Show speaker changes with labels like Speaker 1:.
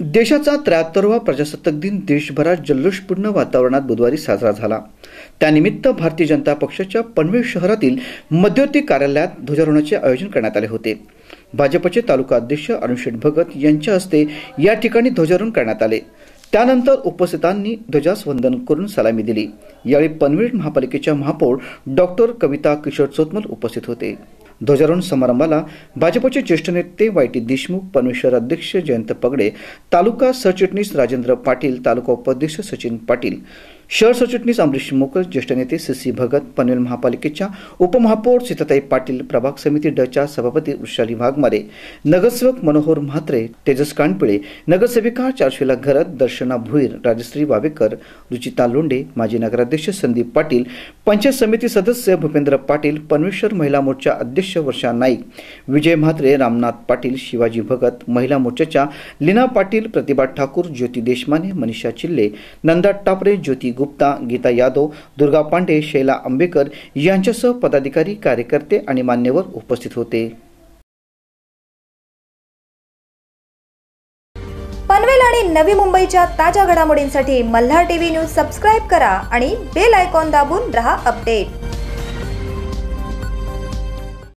Speaker 1: देशाचा त्र्याहत्तरवा प्रजासत्ताक दिन देशभरात जल्लोषपूर्ण वातावरणात बुधवारी साजरा झाला. त्यानिमित्त भारतीय जनता पक्षाच्या पनवेल शहरातील मध्यवर्ती कार्यालयात ध्वजारोहणाचे आयोजन करण्यात आले होते. भाजपचे तालुका अध्यक्ष अरुण भगत यांच्या हस्ते या ठिकाणी ध्वजारोहण करण्यात आले. त्यानंतर उपस्थितांनी ध्वजास वंदन करून सलामी दिली. यावेळी पनवेल महापालिकेच्या महापौर डॉक्टर कविता किशोर चोतमल उपस्थित होते. ध्वजारोहण समारंभाला भाजपचे ज्येष्ठ नेते वाय टी देशमुख पनवेश्वर अध्यक्ष जयंत पगडे तालुका सरचिटणीस राजेंद्र पाटील तालुका उपाध्यक्ष सचिन पाटील शहर सरचिटणीस अमरीश मोकल ज्येष्ठ नेते सी सी भगत पनवेल महापालिकेच्या उपमहापौर सीताताई पाटील प्रभाग समिती डच्या सभापती वृषाली वाघमारे नगरसेवक मनोहर म्हात्रे तेजस कानपिळे नगरसेविका चारशिला घरत दर्शना भुईर राजश्री वावेकर रुचिता लोंडे माजी नगराध्यक्ष संदीप पाटील पंचायत समिती सदस्य भूपेंद्र पाटील पनवेश्वर महिला मोर्चा अध्यक्ष वर्षा नाईक विजय म्हात्रे रामनाथ पाटील शिवाजी भगत महिला मोर्चाच्या लीना पाटील प्रतिभा ठाकूर ज्योती देशमाने मनीषा चिल्ले नंदा टापरे ज्योती गुप्ता गीता यादव दुर्गा पांडे शैला आंबेकर यांच्यासह पदाधिकारी कार्यकर्ते आणि मान्यवर उपस्थित होते.
Speaker 2: पनवेल आणि नवी मुंबईच्या ताज्या घडामोडींसाठी मल्हार टीव्ही न्यूज सबस्क्राईब करा आणि बेल आयकॉन दाबून रहा अपडेट.